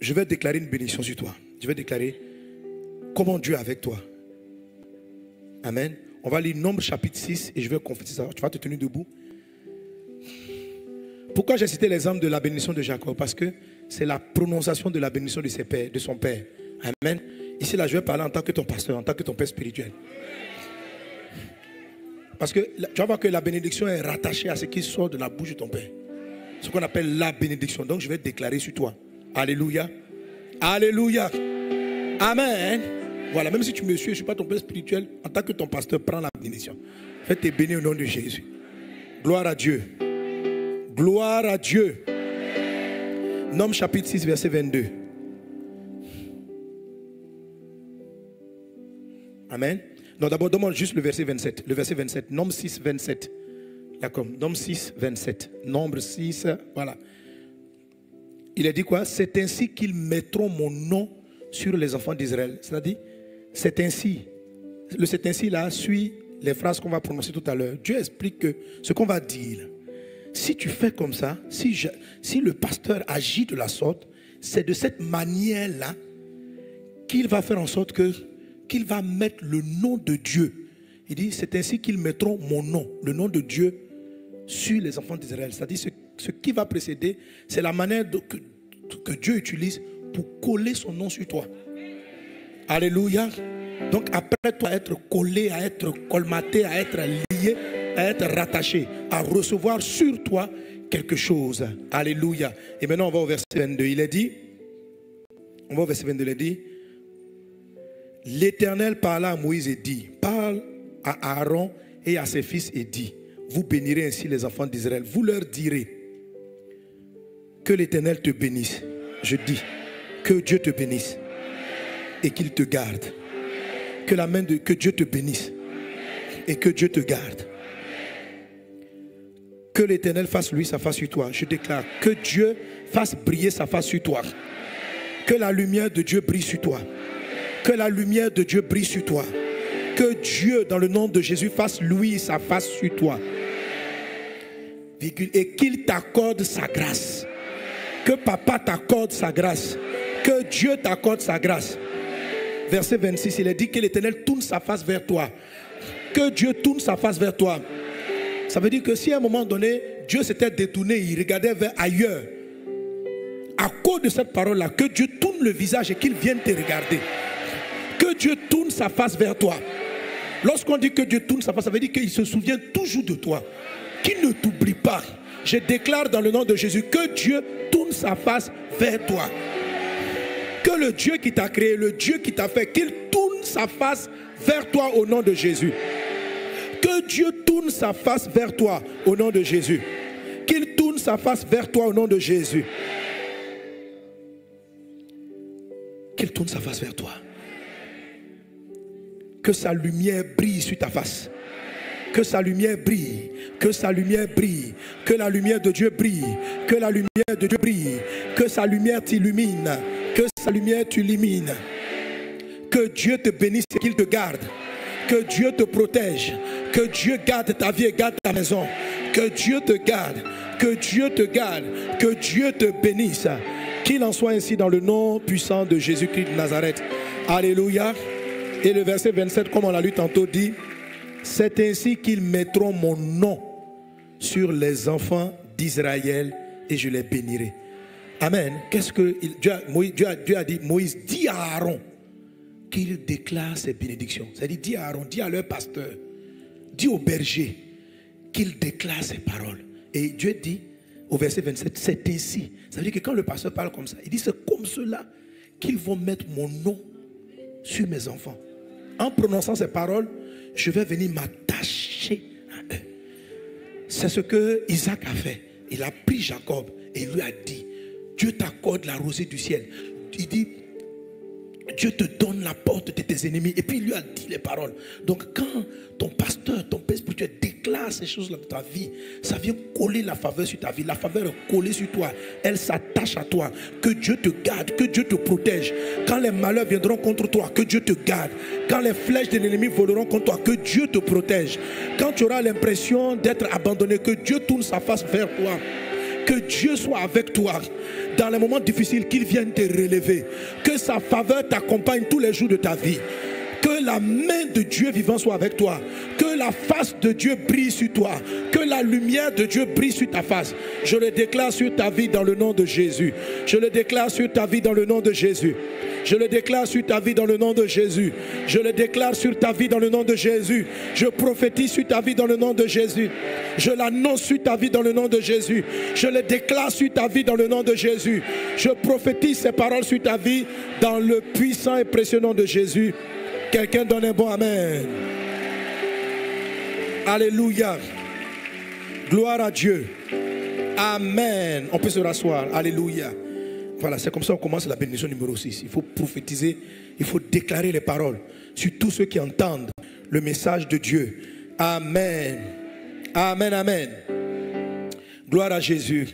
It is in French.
je vais déclarer une bénédiction sur toi. Je vais déclarer comment Dieu est avec toi. Amen. On va lire Nombre chapitre 6 et je vais confesser ça. Tu vas te tenir debout. Pourquoi j'ai cité l'exemple de la bénédiction de Jacob? Parce que c'est la prononciation de la bénédiction de, ses pères, de son père. Amen. Ici, là, je vais parler en tant que ton pasteur, en tant que ton père spirituel. Parce que tu vas voir que la bénédiction est rattachée à ce qui sort de la bouche de ton père. Ce qu'on appelle la bénédiction. Donc, je vais déclarer sur toi. Alléluia. Alléluia. Amen. Voilà, même si tu me suis, je ne suis pas ton père spirituel, en tant que ton pasteur, prends la bénédiction. Faites tes bénis au nom de Jésus. Gloire à Dieu. Gloire à Dieu. Nom chapitre 6, verset 22. Amen. Non, d'abord, demande juste le verset 27. Le verset 27. Nombre 6, 27. D'accord. Nombre 6, 27. Nombre 6, voilà. Il a dit quoi? C'est ainsi qu'ils mettront mon nom sur les enfants d'Israël. C'est-à-dire, c'est ainsi. Le c'est ainsi là suit les phrases qu'on va prononcer tout à l'heure. Dieu explique que ce qu'on va dire, si tu fais comme ça, si, le pasteur agit de la sorte, c'est de cette manière-là qu'il va faire en sorte que qu'il va mettre le nom de Dieu. Il dit, c'est ainsi qu'ils mettront mon nom, le nom de Dieu, sur les enfants d'Israël. C'est-à-dire, ce, qui va précéder, c'est la manière que, Dieu utilise pour coller son nom sur toi. Alléluia. Donc après toi, être collé, à être colmaté, à être lié, à être rattaché, à recevoir sur toi quelque chose. Alléluia. Et maintenant, on va au verset 22. Il est dit, on va au verset 22, il est dit, L'Éternel parla à Moïse et dit, parle à Aaron et à ses fils et dit, vous bénirez ainsi les enfants d'Israël. Vous leur direz que l'Éternel te bénisse. Je dis, que Dieu te bénisse et qu'il te garde. Que la main de Dieu te bénisse et que Dieu te garde. Que l'Éternel fasse lui sa face sur toi. Je déclare que Dieu fasse briller sa face sur toi. Que la lumière de Dieu brille sur toi. Que la lumière de Dieu brille sur toi. Que Dieu, dans le nom de Jésus, fasse lui sa face sur toi. Et qu'il t'accorde sa grâce. Que papa t'accorde sa grâce. Que Dieu t'accorde sa grâce. Verset 26, il est dit que l'Éternel tourne sa face vers toi. Que Dieu tourne sa face vers toi. Ça veut dire que si à un moment donné, Dieu s'était détourné, il regardait vers ailleurs, à cause de cette parole-là, que Dieu tourne le visage et qu'il vienne te regarder. Que Dieu tourne sa face vers toi. Lorsqu'on dit que Dieu tourne sa face, ça veut dire qu'il se souvient toujours de toi. Qu'il ne t'oublie pas. Je déclare dans le nom de Jésus que Dieu tourne sa face vers toi. Que le Dieu qui t'a créé, le Dieu qui t'a fait, qu'il tourne sa face vers toi au nom de Jésus. Que Dieu tourne sa face vers toi au nom de Jésus. Qu'il tourne sa face vers toi au nom de Jésus. Qu'il tourne sa face vers toi. Que sa lumière brille sur ta face. Que sa lumière brille. Que sa lumière brille. Que la lumière de Dieu brille. Que la lumière de Dieu brille. Que sa lumière t'illumine. Que sa lumière t'illumine. Que Dieu te bénisse et qu'il te garde. Que Dieu te protège. Que Dieu garde ta vie et garde ta maison. Que Dieu te garde. Que Dieu te garde. Que Dieu te bénisse. Qu'il en soit ainsi dans le nom puissant de Jésus-Christ de Nazareth. Alléluia. Et le verset 27, comme on l'a lu tantôt, dit, c'est ainsi qu'ils mettront mon nom sur les enfants d'Israël et je les bénirai. Amen. Qu'est-ce que Dieu a, Dieu, a, dit Moïse, dit à Aaron qu'il déclare ses bénédictions. C'est-à-dire, dit à Aaron, dit à leur pasteur, dit au berger qu'il déclare ses paroles. Et Dieu dit au verset 27, c'est ainsi. Ça veut dire que quand le pasteur parle comme ça, il dit c'est comme cela qu'ils vont mettre mon nom sur mes enfants. En prononçant ces paroles, je vais venir m'attacher à eux. C'est ce que Isaac a fait. Il a pris Jacob et lui a dit, Dieu t'accorde la rosée du ciel. Il dit, Dieu te donne la porte de tes ennemis. Et puis il lui a dit les paroles. Donc quand ton pasteur, ton père spirituel déclare ces choses-là dans ta vie, ça vient coller la faveur sur ta vie. La faveur est collée sur toi. Elle s'attache à toi. Que Dieu te garde, que Dieu te protège. Quand les malheurs viendront contre toi, que Dieu te garde. Quand les flèches de l'ennemi voleront contre toi, que Dieu te protège. Quand tu auras l'impression d'être abandonné, que Dieu tourne sa face vers toi Que Dieu soit avec toi dans les moments difficiles, qu'il vienne te relever. Que sa faveur t'accompagne tous les jours de ta vie. La main de Dieu vivant soit avec toi. Que la face de Dieu brille sur toi. Que la lumière de Dieu brille sur ta face. Je le déclare sur ta vie dans le nom de Jésus. Je le déclare sur ta vie dans le nom de Jésus. Je le déclare sur ta vie dans le nom de Jésus. Je le déclare sur ta vie dans le nom de Jésus. Je prophétise sur ta vie dans le nom de Jésus. Je l'annonce sur ta vie dans le nom de Jésus. Je le déclare sur ta vie dans le nom de Jésus. Je prophétise ces paroles sur ta vie dans le puissant et précieux nom de Jésus. Quelqu'un donne un bon Amen. Alléluia. Gloire à Dieu. Amen. On peut se rasseoir. Alléluia. Voilà, c'est comme ça qu'on commence la bénédiction numéro 6. Il faut prophétiser, il faut déclarer les paroles sur tous ceux qui entendent le message de Dieu. Amen. Amen, amen. Gloire à Jésus.